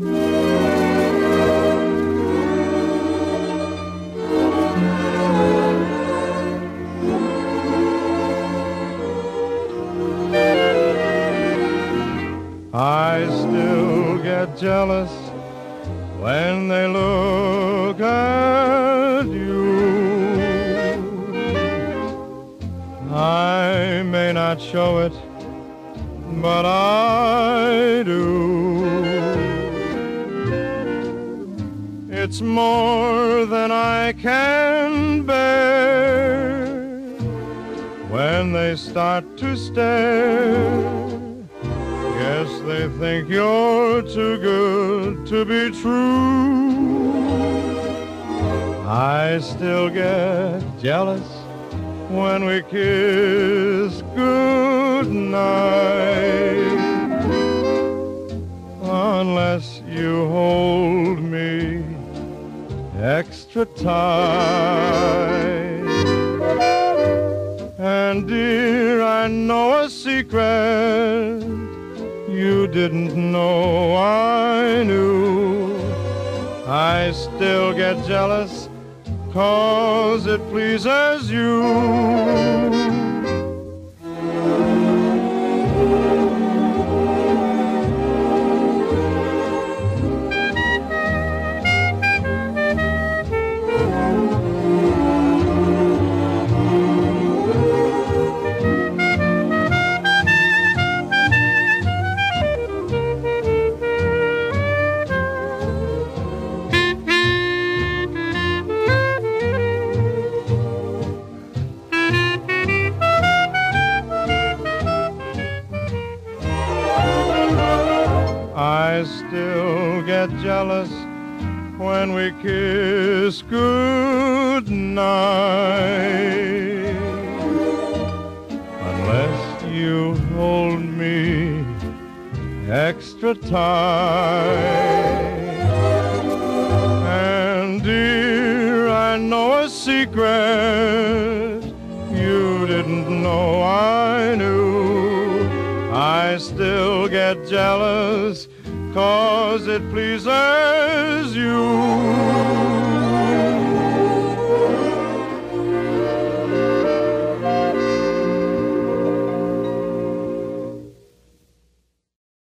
I still get jealous when they look at you. I may not show it, but I do. It's more than I can bear when they start to stare. Guess they think you're too good to be true. I still get jealous when we kiss goodnight. Unless you hold extra time. And dear, I know a secret you didn't know I knew. I still get jealous cause it pleases you. I still get jealous when we kiss goodnight. Unless you hold me extra tight. And dear, I know a secret you didn't know I knew. I still get jealous cause it pleases you.